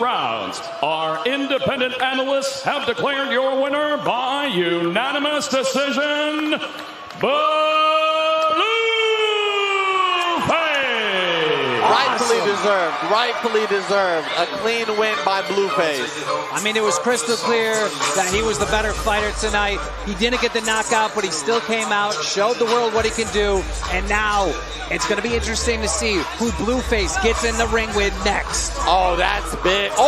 rounds. Our independent analysts have declared your winner by unanimous decision. Rightfully deserved. Rightfully deserved. A clean win by Blueface. I mean, it was crystal clear that he was the better fighter tonight. He didn't get the knockout, but he still came out, showed the world what he can do, and now it's going to be interesting to see who Blueface gets in the ring with next. Oh, that's big. Oh,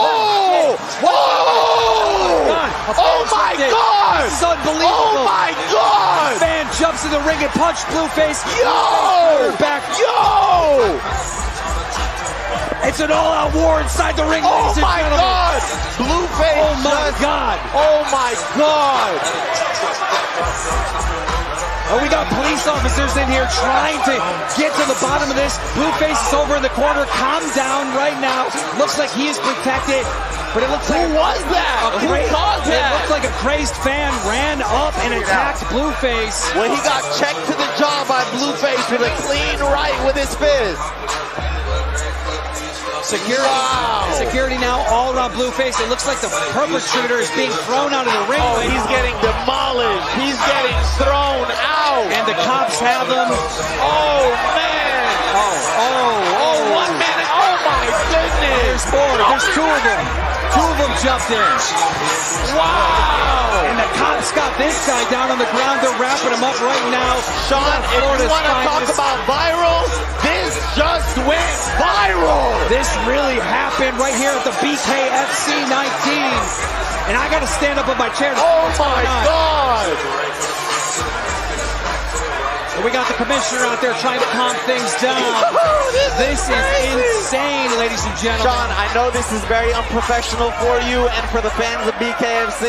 oh! Whoa! Oh my God! This is unbelievable. Oh my God! Fan jumps in the ring and punch Blueface. Yo! Back. Yo! It's an all-out war inside the ring, Oh ladies and my gentlemen. God! Blueface Oh my just- God! Oh my God! Oh, we got police officers in here trying to get to the bottom of this. Blueface is over in the corner. Calm down right now. Looks like he is protected, but it looks like Who was that? a Who cra- caused It that? looks like a crazed fan ran up and attacked Blueface. When he got checked to the jaw by Blueface with a clean right with his fist. Security, Wow. security now all around Blueface. It looks like the perpetrator is being thrown out of the ring. Oh, he's getting demolished. He's getting thrown out. and the cops have him. oh man. Oh, oh, Oh, one minute. Oh my goodness. There's four. There's two of them. Them jumped in. Wow. And the cops got this guy down on the ground. They're wrapping him up right now. Sean, if you want to talk about viral, this just went viral. This really happened right here at the BKFC 19. And I got to stand up on my chair. Oh my. God. And we got the commissioner out there trying to calm things down. this, This is insane, ladies and gentlemen. Sean, I know this is very unprofessional for you and for the fans of BKFC,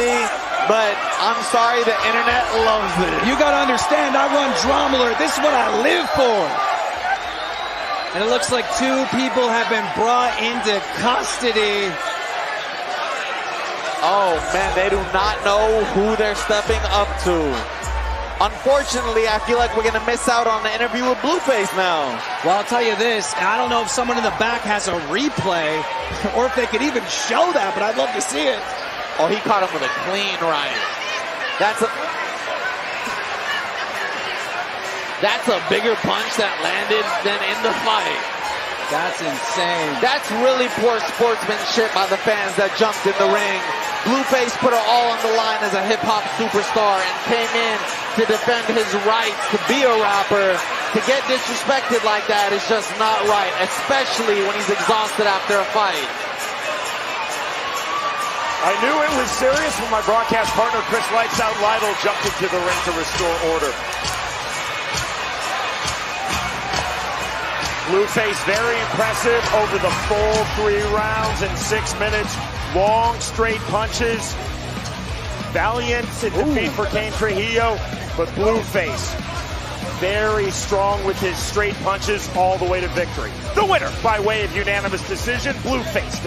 but I'm sorry the internet loves it. You got to understand, I run Drama This is what I live for. And it looks like two people have been brought into custody. Oh man, they do not know who they're stepping up to. Unfortunately, I feel like we're gonna miss out on the interview with Blueface now. Well, I'll tell you this. I don't know if someone in the back has a replay or if they could even show that, but I'd love to see it. Oh, he caught him with a clean right. That's a That's a bigger punch that landed than in the fight. That's insane. That's really poor sportsmanship by the fans that jumped in the ring. Blueface put it all on the line as a hip hop superstar and came in to defend his rights to be a rapper. To get disrespected like that is just not right, especially when he's exhausted after a fight. I knew it was serious when my broadcast partner Chris Lights Out Lytle jumped into the ring to restore order. Blueface very impressive over the full three rounds in six minutes. Long straight punches. Valiant defeat for Kane Trujillo, but Blueface very strong with his straight punches all the way to victory. The winner by way of unanimous decision, Blueface.